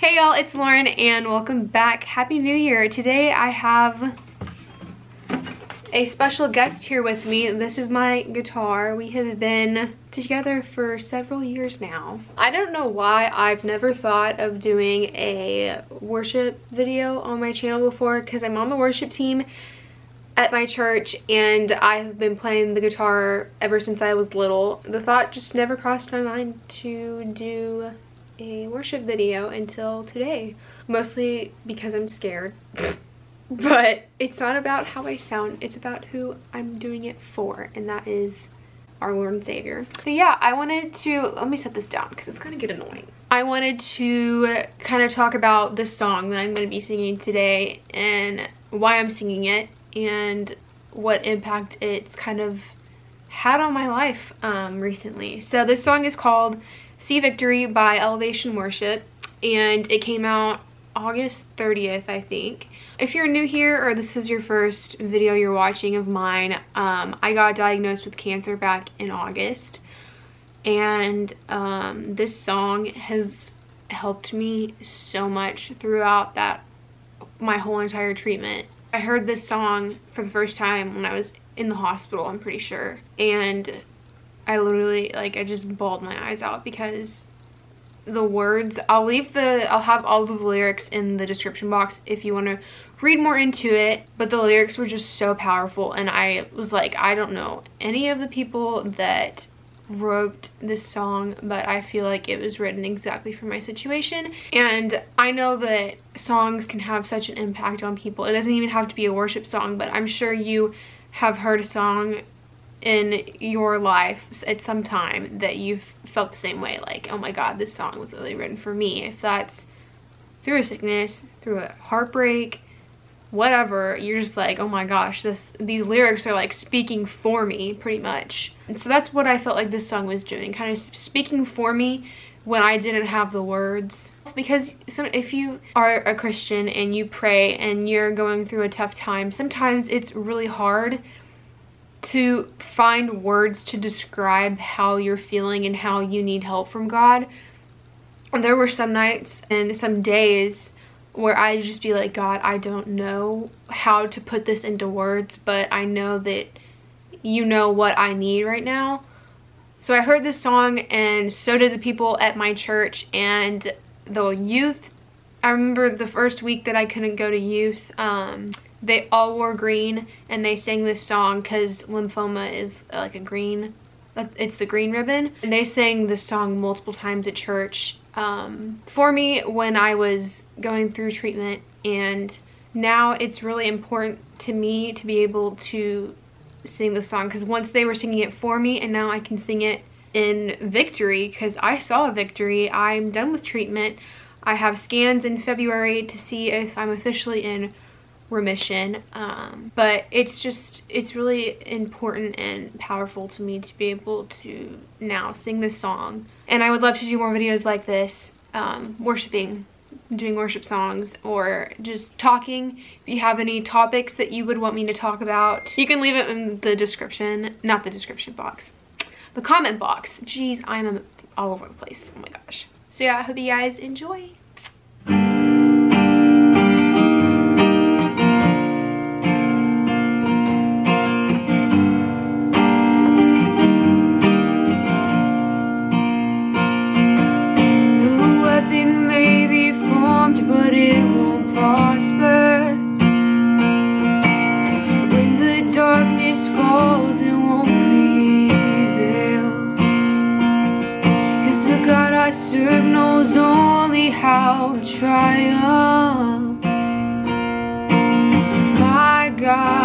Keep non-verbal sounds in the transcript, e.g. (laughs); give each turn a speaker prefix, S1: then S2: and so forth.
S1: Hey y'all, it's Lauren and welcome back. Happy New Year. Today I have a special guest here with me. This is my guitar. We have been together for several years now. I don't know why I've never thought of doing a worship video on my channel before because I'm on the worship team at my church and I've been playing the guitar ever since I was little. The thought just never crossed my mind to do a worship video until today. Mostly because I'm scared. (laughs) but it's not about how I sound, it's about who I'm doing it for, and that is our Lord and Savior. But yeah, I wanted to, let me set this down because it's gonna get annoying. I wanted to kind of talk about this song that I'm gonna be singing today and why I'm singing it and what impact it's kind of had on my life um, recently. So this song is called See Victory by Elevation Worship and it came out August 30th, I think. If you're new here or this is your first video you're watching of mine, um, I got diagnosed with cancer back in August and um, this song has helped me so much throughout that my whole entire treatment. I heard this song for the first time when I was in the hospital, I'm pretty sure. And I literally, like, I just bawled my eyes out because the words, I'll leave the, I'll have all the lyrics in the description box if you want to read more into it. But the lyrics were just so powerful. And I was like, I don't know any of the people that wrote this song but I feel like it was written exactly for my situation and I know that songs can have such an impact on people it doesn't even have to be a worship song but I'm sure you have heard a song in your life at some time that you've felt the same way like oh my god this song was really written for me. If that's through a sickness through a heartbreak whatever you're just like oh my gosh this these lyrics are like speaking for me pretty much. And so that's what i felt like this song was doing kind of speaking for me when i didn't have the words. Because some if you are a christian and you pray and you're going through a tough time sometimes it's really hard to find words to describe how you're feeling and how you need help from god there were some nights and some days where I'd just be like, God, I don't know how to put this into words, but I know that you know what I need right now. So I heard this song and so did the people at my church and the youth. I remember the first week that I couldn't go to youth, um, they all wore green and they sang this song because lymphoma is like a green, it's the green ribbon. And they sang this song multiple times at church um, for me when I was going through treatment and now it's really important to me to be able to sing the song because once they were singing it for me and now I can sing it in victory because I saw a victory. I'm done with treatment. I have scans in February to see if I'm officially in remission um, but it's just it's really important and powerful to me to be able to now sing this song. And I would love to do more videos like this um, worshiping doing worship songs or just talking. If you have any topics that you would want me to talk about you can leave it in the description not the description box the comment box. Jeez i'm all over the place. Oh my gosh so yeah i hope you guys enjoy triumph. My God